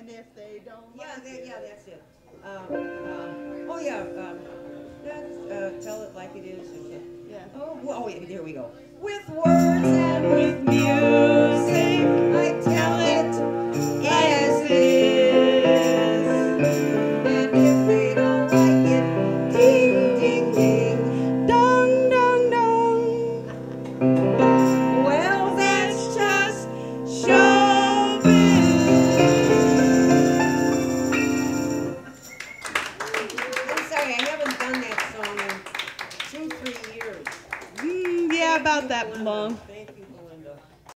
And if they don't Yeah, like it, yeah, that's it. Um, um, oh, yeah, um, that's, uh, tell it like it is. yeah. Oh, well, oh, yeah, there we go. With words and with music, that long.